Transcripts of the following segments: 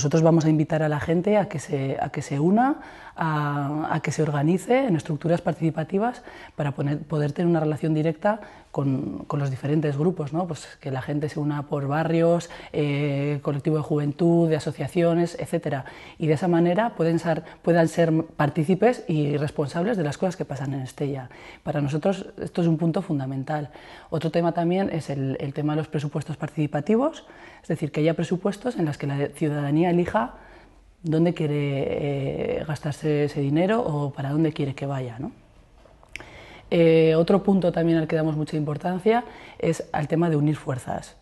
nosotros vamos a invitar a la gente a que se, a que se una, a, que se organice en estructuras participativas para poder tener una relación directa con, los diferentes grupos, ¿no? pues que la gente se una por barrios, eh, colectivo de juventud, de asociaciones, etc. Y de esa manera pueden ser, puedan ser partícipes y responsables de las cosas que pasan en Estella. Para nosotros esto es un punto fundamental. Otro tema también es el, el tema de los presupuestos participativos, es decir, que haya presupuestos en los que la ciudadanía elija dónde quiere eh, gastarse ese dinero o para dónde quiere que vaya. ¿no? Eh, otro punto también al que damos mucha importancia es al tema de unir fuerzas.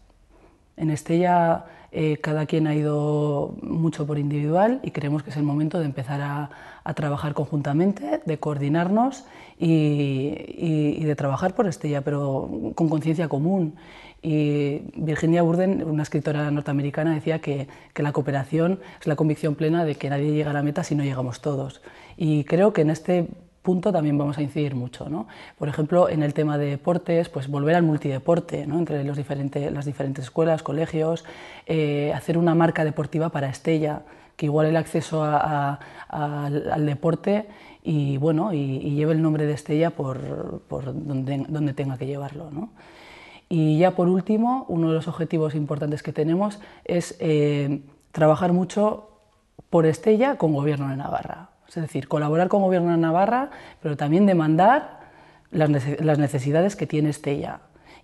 En Estella eh, cada quien ha ido mucho por individual y creemos que es el momento de empezar a, trabajar conjuntamente, de coordinarnos y, de trabajar por Estella, pero con conciencia común. Y Virginia Burden, una escritora norteamericana, decía que, que, la cooperación es la convicción plena de que nadie llega a la meta si no llegamos todos. Y creo que en este también vamos a incidir mucho. Por ejemplo, en el tema de deportes, pues volver al multideporte ¿no? entre las diferentes escuelas, colegios, eh, hacer una marca deportiva para Estella, que igual el acceso al deporte y, bueno, y, lleve el nombre de Estella por, por donde, donde, tenga que llevarlo. ¿no? Y ya por último, uno de los objetivos importantes que tenemos es eh, trabajar mucho por Estella con Gobierno de Navarra. Es decir, colaborar con Gobierno de Navarra, pero también demandar las necesidades que tiene Estella.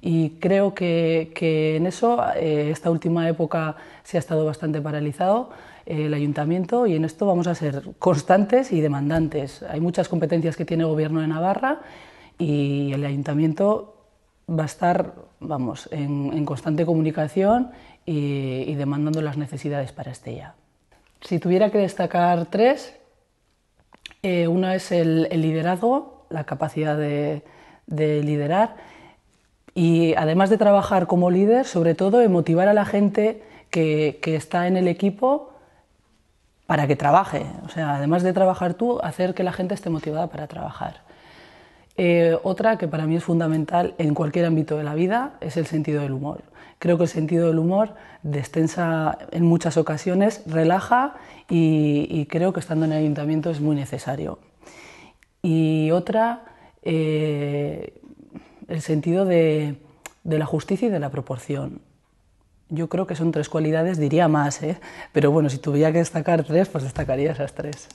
Y creo que, en eso, eh, esta última época se ha estado bastante paralizado eh, el ayuntamiento y en esto vamos a ser constantes y demandantes. Hay muchas competencias que tiene el Gobierno de Navarra y el ayuntamiento va a estar vamos, en, constante comunicación y demandando las necesidades para Estella. Si tuviera que destacar tres, eh, una es el, liderazgo, la capacidad de, liderar y además de trabajar como líder, sobre todo en motivar a la gente que, está en el equipo para que trabaje. O sea, además de trabajar tú, hacer que la gente esté motivada para trabajar. Eh, otra que para mí es fundamental en cualquier ámbito de la vida es el sentido del humor. Creo que el sentido del humor destensa en muchas ocasiones, relaja y, creo que estando en el ayuntamiento es muy necesario. Y otra, eh, el sentido de, la justicia y de la proporción. Yo creo que son tres cualidades, diría más, ¿eh? pero bueno, si tuviera que destacar tres, pues destacaría esas tres.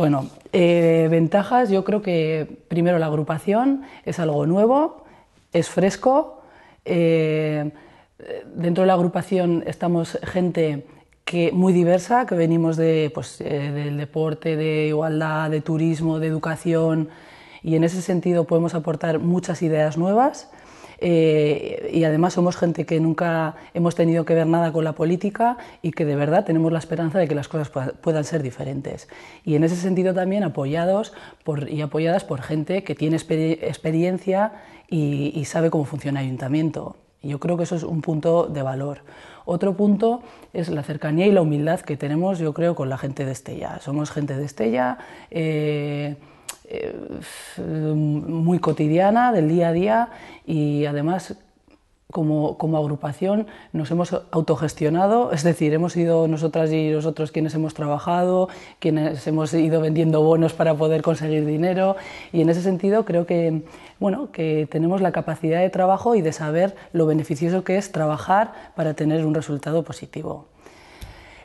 Bueno, eh, ventajas, yo creo que primero la agrupación es algo nuevo, es fresco, eh, dentro de la agrupación estamos gente que, muy diversa, que venimos de, pues, eh, del deporte, de igualdad, de turismo, de educación, y en ese sentido podemos aportar muchas ideas nuevas. Eh, y además somos gente que nunca hemos tenido que ver nada con la política y que de verdad tenemos la esperanza de que las cosas puedan ser diferentes. Y en ese sentido también apoyados por, y apoyadas por gente que tiene experiencia y, sabe cómo funciona el ayuntamiento. Y yo creo que eso es un punto de valor. Otro punto es la cercanía y la humildad que tenemos, yo creo, con la gente de Estella. Somos gente de Estella, eh, eh, muy cotidiana, del día a día, y además como, como, agrupación nos hemos autogestionado, es decir, hemos sido nosotras y nosotros quienes hemos trabajado, quienes hemos ido vendiendo bonos para poder conseguir dinero y en ese sentido creo que, bueno, que tenemos la capacidad de trabajo y de saber lo beneficioso que es trabajar para tener un resultado positivo.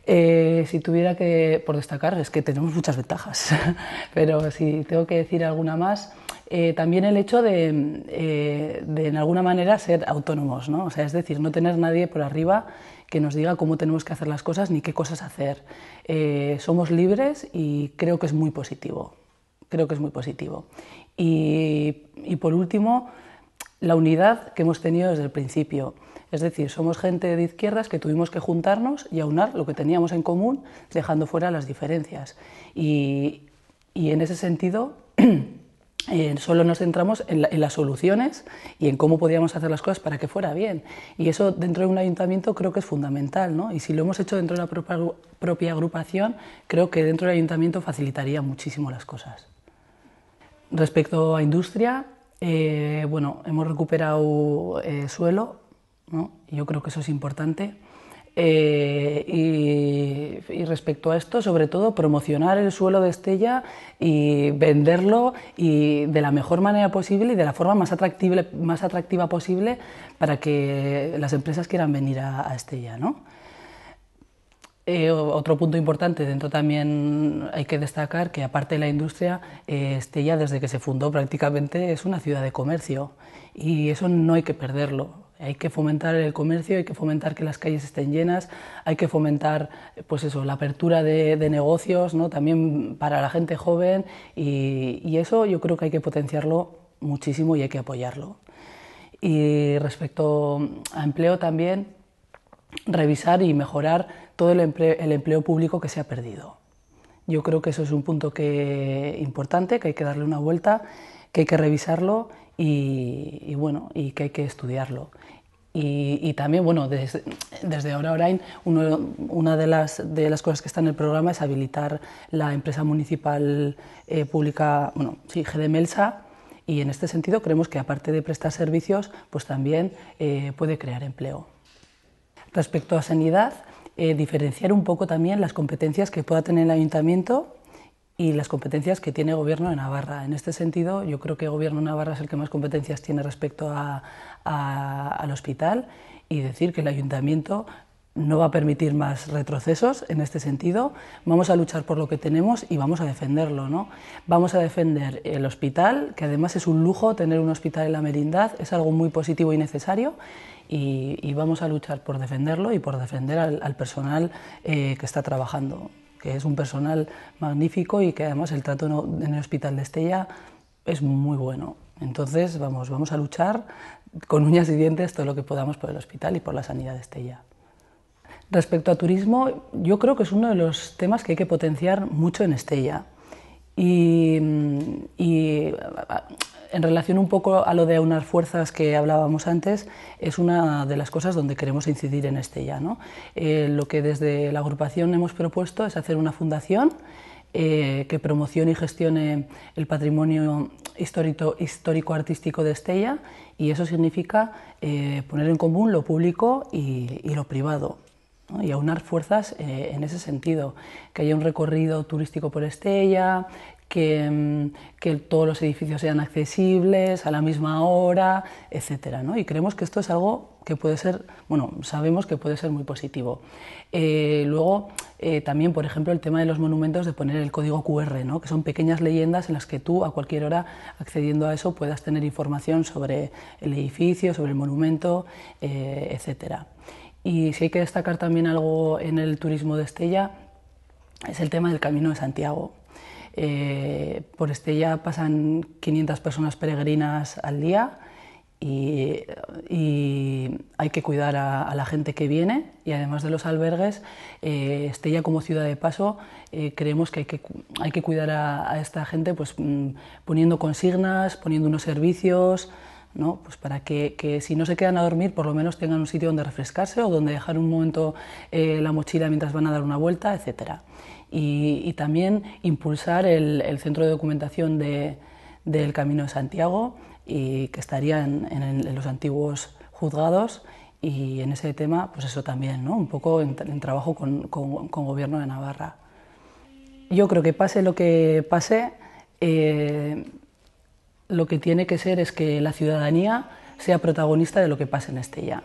Eh, si tuviera que, por destacar, es que tenemos muchas ventajas, pero si tengo que decir alguna más, eh, también el hecho de, eh, de, en alguna manera, ser autónomos, ¿no? O sea, es decir, no tener nadie por arriba que nos diga cómo tenemos que hacer las cosas ni qué cosas hacer. somos libres y creo que es muy positivo. Creo que es muy positivo. Y, y por último, la unidad que hemos tenido desde el principio. Es decir, somos gente de izquierdas que tuvimos que juntarnos y aunar lo que teníamos en común, dejando fuera las diferencias. Y, en ese sentido, eh, solo nos centramos en, las soluciones y en cómo podíamos hacer las cosas para que fuera bien. Y eso dentro de un ayuntamiento creo que es fundamental. ¿no? Y si lo hemos hecho dentro de la propia, propia agrupación, creo que dentro del ayuntamiento facilitaría muchísimo las cosas. Respecto a industria, eh, bueno, hemos recuperado eh, suelo, yo creo que eso es importante. Eh, y, respecto a esto, sobre todo, promocionar el suelo de Estella y venderlo y de la mejor manera posible y de la forma más atractiva, más atractiva posible para que las empresas quieran venir a, Estella. ¿no? Eh, otro punto importante dentro también hay que destacar que aparte de la industria, eh, Estella desde que se fundó prácticamente es una ciudad de comercio y eso no hay que perderlo. Hay que fomentar el comercio, hay que fomentar que las calles estén llenas, hay que fomentar pues eso, la apertura de, negocios ¿no? también para la gente joven y, eso yo creo que hay que potenciarlo muchísimo y hay que apoyarlo. Y respecto a empleo también, revisar y mejorar todo el empleo, el empleo público que se ha perdido. Yo creo que eso es un punto que, importante, que hay que darle una vuelta, que hay que revisarlo y, bueno, y que hay que estudiarlo. Y, también, bueno, desde, desde ahora Orain, una de las, de las cosas que está en el programa es habilitar la empresa municipal eh, pública, bueno, sí, GDMELSA, y en este sentido creemos que aparte de prestar servicios, pues también eh, puede crear empleo. Respecto a sanidad, eh, diferenciar un poco también las competencias que pueda tener el ayuntamiento y las competencias que tiene el Gobierno de Navarra. En este sentido, yo creo que el Gobierno de Navarra es el que más competencias tiene respecto al hospital y decir que el Ayuntamiento no va a permitir más retrocesos en este sentido. Vamos a luchar por lo que tenemos y vamos a defenderlo. ¿no? Vamos a defender el hospital, que además es un lujo tener un hospital en la merindad, es algo muy positivo y necesario. Y, vamos a luchar por defenderlo y por defender al, personal eh, que está trabajando que es un personal magnífico y que además el trato en el Hospital de Estella es muy bueno. Entonces, vamos, vamos a luchar con uñas y dientes todo lo que podamos por el hospital y por la sanidad de Estella. Respecto a turismo, yo creo que es uno de los temas que hay que potenciar mucho en Estella. Y, en relación un poco a lo de unas fuerzas que hablábamos antes, es una de las cosas donde queremos incidir en Estella. ¿no? Eh, lo que desde la agrupación hemos propuesto es hacer una fundación eh, que promocione y gestione el patrimonio histórico-artístico de Estella y eso significa eh, poner en común lo público y, lo privado. y aunar fuerzas en ese sentido, que haya un recorrido turístico por Estella, Mm, que, todos los edificios sean accesibles a la misma hora, etcétera, ¿no? Y creemos que esto es algo que puede ser, bueno, sabemos que puede ser muy positivo. Eh, luego, eh, también, por ejemplo, el tema de los monumentos, de poner el código QR, ¿no? que son pequeñas leyendas en las que tú, a cualquier hora, accediendo a eso, puedas tener información sobre el edificio, sobre el monumento, eh, etcétera. Y si hay que destacar también algo en el turismo de Estella, es el tema del Camino de Santiago. Eh, por Estella pasan 500 personas peregrinas al día y, hay que cuidar a, la gente que viene y además de los albergues, eh, Estella como ciudad de paso, eh, creemos que hay que, hay que cuidar a, esta gente pues, mm, poniendo consignas, poniendo unos servicios, ¿no? Pues para que, si no se quedan a dormir, por lo menos tengan un sitio donde refrescarse o donde dejar un momento la mochila mientras van a dar una vuelta, etcétera y, también impulsar el, centro de documentación del Camino de Santiago y que estaría en, los antiguos juzgados y en ese tema, pues eso también, ¿no? un poco en, trabajo con, con, Gobierno de Navarra. Yo creo que pase lo que pase, eh, lo que tiene que ser es que la ciudadanía sea protagonista de lo que pase en Estella,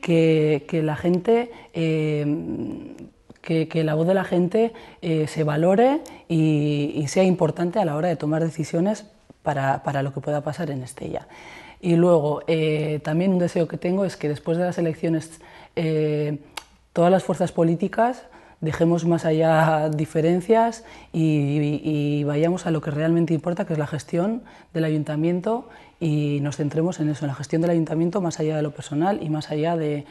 que, que la gente eh, que, la voz de la gente eh, se valore y, sea importante a la hora de tomar decisiones para, lo que pueda pasar en Estella. Y luego, eh, también un deseo que tengo es que después de las elecciones todas las fuerzas políticas dejemos más allá diferencias y, vayamos a lo que realmente importa, que es la gestión del ayuntamiento y nos centremos en eso, en la gestión del ayuntamiento más allá de lo personal y más allá de,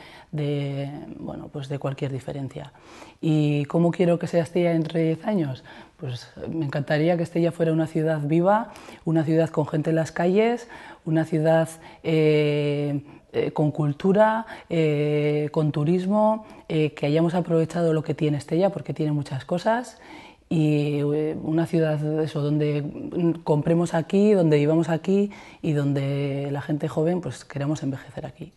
bueno, pues de cualquier diferencia. ¿Y cómo quiero que sea Estella entre 10 años? Pues me encantaría que Estella fuera una ciudad viva, una ciudad con gente en las calles, una ciudad... Eh, eh, con cultura, eh, con turismo, eh, que hayamos aprovechado lo que tiene Estella, porque tiene muchas cosas, y una ciudad eso, donde compremos aquí, donde vivamos aquí y donde la gente joven pues queramos envejecer aquí.